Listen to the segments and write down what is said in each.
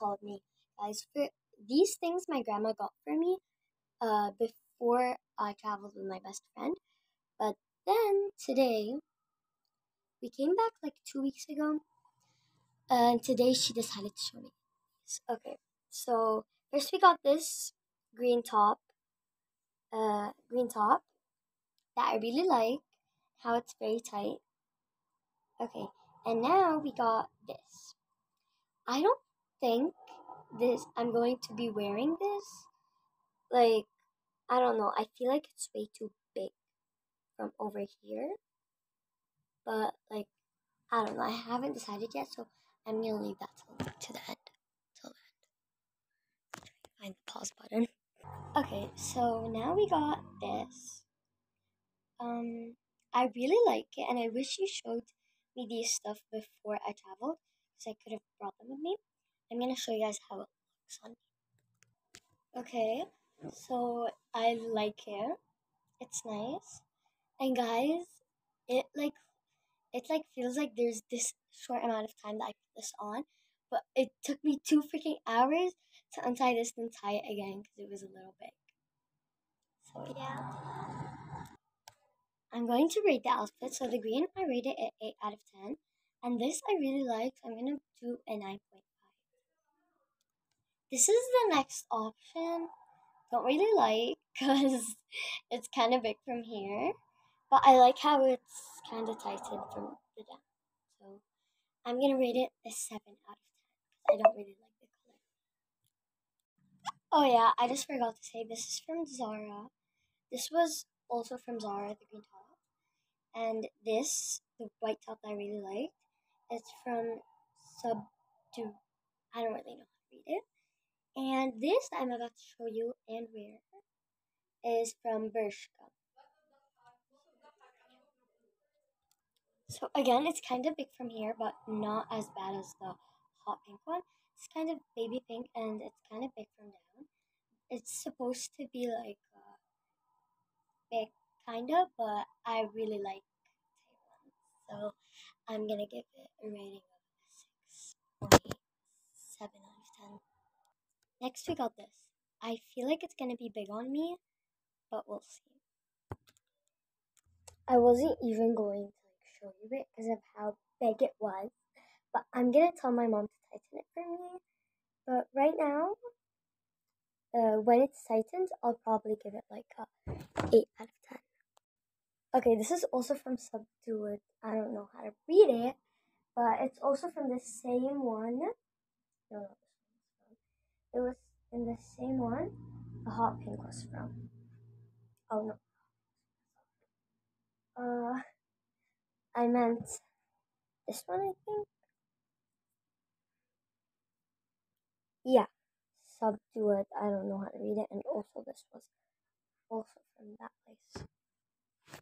haul me, guys. For these things my grandma got for me uh, before I traveled with my best friend. But then today, we came back like two weeks ago, and today she decided to show me. Okay, so first we got this green top, uh, green top that I really like, how it's very tight. Okay, and now we got this. I don't think this I'm going to be wearing this. Like, I don't know. I feel like it's way too big from over here. But like, I don't know. I haven't decided yet, so I'm gonna leave that till to the end. Till the end. Find the pause button. Okay, so now we got this. Um, I really like it, and I wish you showed me these stuff before I traveled, because I could have brought them with me. I'm gonna show you guys how it looks on me. Okay, so I like it. It's nice, and guys, it like it like feels like there's this short amount of time that I put this on, but it took me two freaking hours to untie this and tie it again because it was a little big. So yeah. I'm going to rate the outfit. So the green, I rated it 8 out of 10. And this I really like. I'm going to do a 9.5. This is the next option. Don't really like because it's kind of big from here. But I like how it's kind of tightened from the down. So I'm going to rate it a 7 out of 10 because I don't really like the color. Oh yeah, I just forgot to say this is from Zara. This was also from Zara, the green top. And this, the white top that I really liked, it's from Subdo. I don't really know how to read it. And this I'm about to show you and wear is from Bershka. So again, it's kind of big from here, but not as bad as the hot pink one. It's kind of baby pink and it's kind of big from down. It's supposed to be like uh, big kind of, but I really like Taiwan. So I'm gonna give it a rating of 6.7 out of 10. Next, we got this. I feel like it's gonna be big on me, but we'll see. I wasn't even going to like show you it because of how big it was, but I'm gonna tell my mom to tighten it for me. But right now, uh, when it's tightened, I'll probably give it like a 8 out of 10. Okay, this is also from Subdued. I don't know how to read it, but it's also from the same one. No, it was in the same one the hot pink was from. Oh no. Uh, I meant this one, I think. Yeah, Subdued. I don't know how to read it, and also this was also from that place.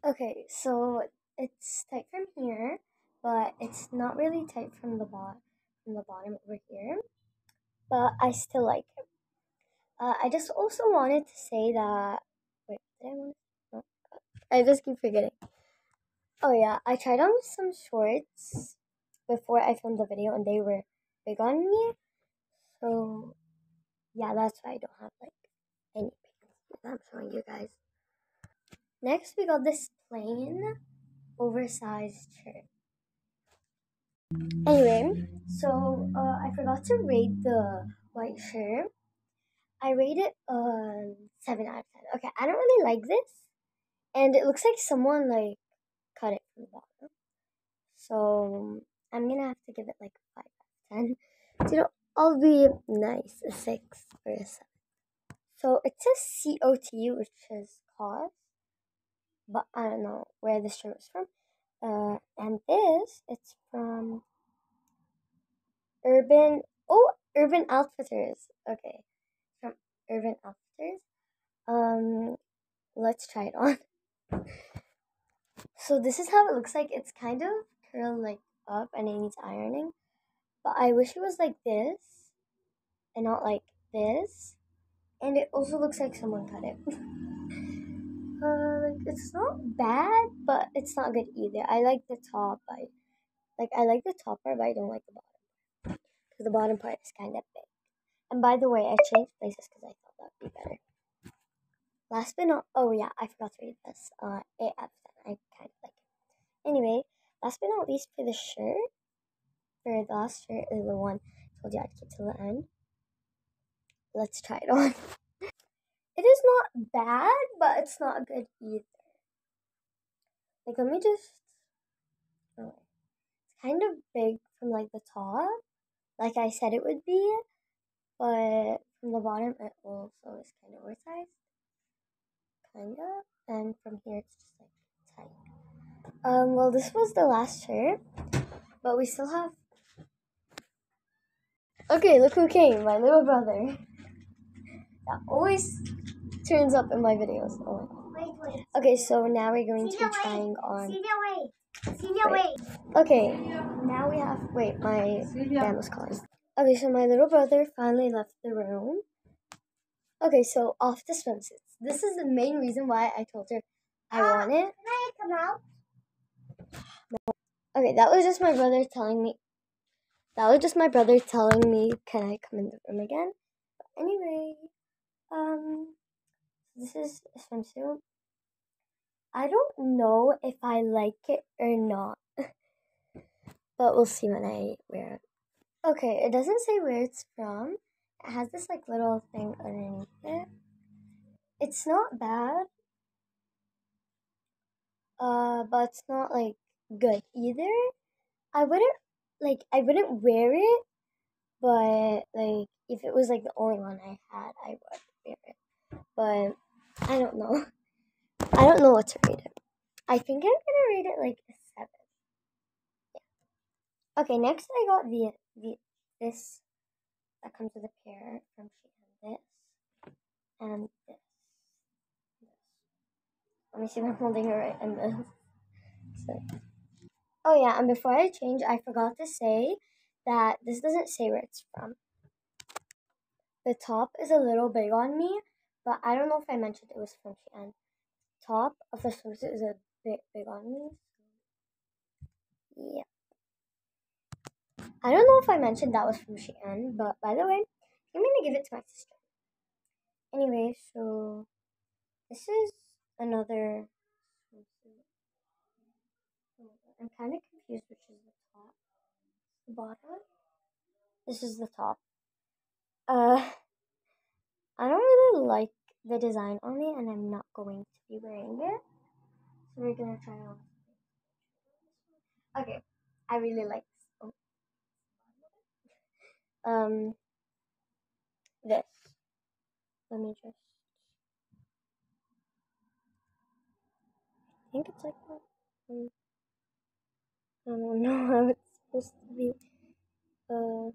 Okay, so it's tight from here, but it's not really tight from the bottom from the bottom over here. But I still like it. Uh, I just also wanted to say that. Wait, did I want? Oh, I just keep forgetting. Oh yeah, I tried on some shorts before I filmed the video, and they were big on me. So yeah, that's why I don't have like any pants. I'm showing you guys. Next, we got this plain oversized shirt. Anyway, so uh, I forgot to rate the white shirt. I rate it um seven out of ten. Okay, I don't really like this, and it looks like someone like cut it from the bottom. So I'm gonna have to give it like five out of ten. So, you know, I'll be nice, a six or a seven. So it says COT, which is cost but I don't know where this shirt was from. Uh, and this, it's from Urban, oh, Urban Outfitters. Okay, from Urban Outfitters. Um, let's try it on. so this is how it looks like. It's kind of curled like up and it needs ironing. But I wish it was like this and not like this. And it also looks like someone cut it. Uh, like it's not bad, but it's not good either. I like the top. I like I like the top part, but I don't like the bottom because the bottom part is kind of big. And by the way, I changed places because I thought that would be better. Last but not, oh yeah, I forgot to read this. Uh, it I kind of like it. Anyway, last but not least for the shirt, for the last shirt is the one I told you I'd keep till the end. Let's try it on. It is not bad, but it's not good either. Like, let me just, it's kind of big from like the top, like I said it would be, but from the bottom it also is kind of oversized kind of, and from here it's just like tight. Um, well, this was the last shirt, but we still have. Okay, look who came, my little brother. That always turns up in my videos. Oh my Wait, wait. Okay, so now we're going to be trying on. Celia, wait. Celia, Wait. wait. Okay, now we have. Wait, my grandma's calling. Okay, so my little brother finally left the room. Okay, so off the swimsuits. This is the main reason why I told her I Ah. want it. Can I come out? Okay, that was just my brother telling me. That was just my brother telling me, "Can I come in the room again?" But anyway, um, this is a swimsuit. I don't know if I like it or not, but we'll see when I wear it. Okay, it doesn't say where it's from. It has this like little thing underneath it. It's not bad. Uh, but it's not like good either. I wouldn't like I wouldn't wear it, but like if it was like the only one I had, I would wear it. But I don't know. I don't know what to rate it. I think I'm gonna rate it like a seven. Yeah. Okay, next I got the the this that comes with a pair from Shein. This and this. Let me see if I'm holding it right and this. So. Oh yeah, and before I change, I forgot to say that this doesn't say where it's from. The top is a little big on me, but I don't know if I mentioned it was from Shein. Top of the swimsuit is a bit big on me. Yeah. I don't know if I mentioned that was from Shein, but by the way, I'm gonna give it to my sister. Anyway, so this is another. I'm kind of confused which is the top, the bottom. This is the top. Uh, I don't really like the design on it, and I'm not going to be wearing it. So we're gonna try on. Okay, I really like this. Um, this. Let me just. I think it's like that. Um, I don't know how it's supposed to be. Uh,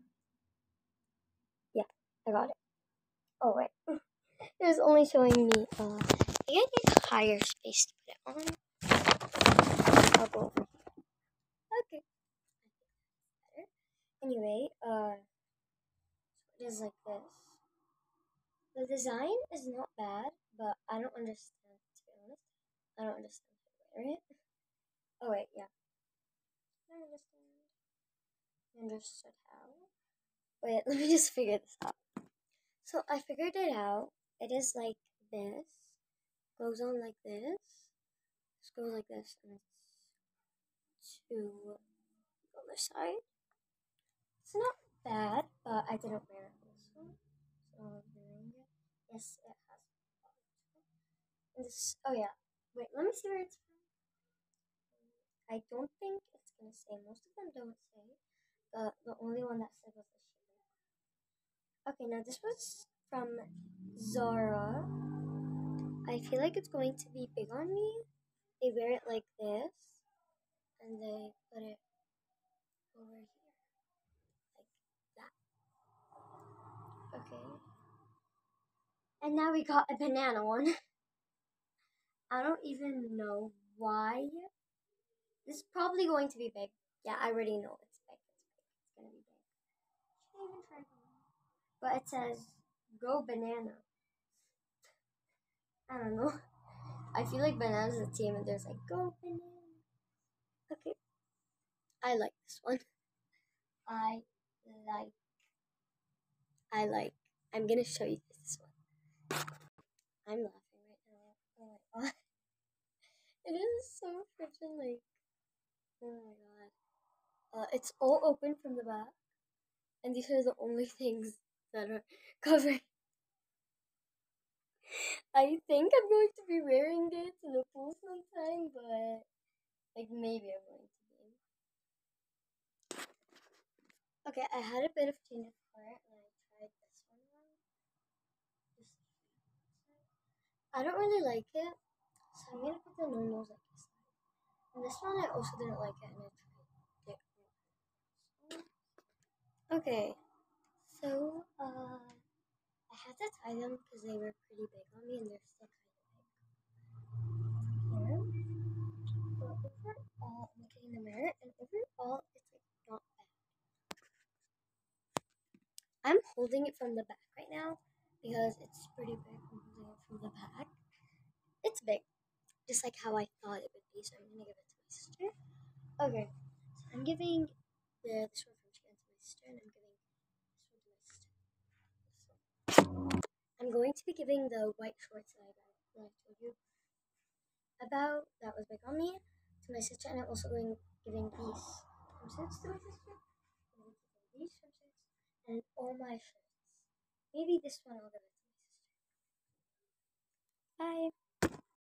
yeah, I got it. Oh wait, it was only showing me. Uh, I think I need higher space to put it on. I'll go over. Okay. Anyway, uh, it is like this. The design is not bad, but I don't understand. To be honest, I don't understand it. Oh wait, yeah. I understand. I understood how. Wait, let me just figure this out. So I figured it out. It is like this. Goes on like this. Goes like this and it's to the other side. It's not bad, but I didn't wear it also. So I'm wearing it. Yes, it has. And This, oh yeah. Wait, let me see where it's from. I don't think it's gonna say. Most of them don't say. The the only one that said was the. Okay, now this was from Zara. I feel like it's going to be big on me. They wear it like this, and they put it over here, like that. Okay. And now we got a banana one. I don't even know why. This is probably going to be big. Yeah, I already know it's big. It's big. It's gonna be big. Should I even try? But it says go banana. I don't know. I feel like bananas is a team and there's like go banana. Okay. I like this one. I like I like I'm gonna show you this one. I'm laughing right now. Oh my god. It is so freaking like oh my god. Uh it's all open from the back. And these are the only things covered. I think I'm going to be wearing this to the pool sometime, but like maybe I'm going to be. Okay, I had a bit of change of heart and I tried this one on. I don't really like it, so I'm gonna put the normals like this. And this one I also didn't like it and I tried it. Okay, so uh I had to tie them because they were pretty big on me and they're still kind of big. Here. But overall, I'm looking in the mirror and overall it's like not bad. I'm holding it from the back right now because it's pretty big. I'm holding it from the back. It's big, just like how I thought it would be. So I'm gonna give it to my sister. Okay, so I'm giving the this one from Chicken to my sister, and I'm giving this one to my sister. This one. I'm going to be giving the white shorts that I got that I told you about that was big on me to my sister, and I'm also going giving these swimsuits to my sister. I'm going to give these swimsuits and all my shirts. Maybe this one I'll give it to my sister. Bye.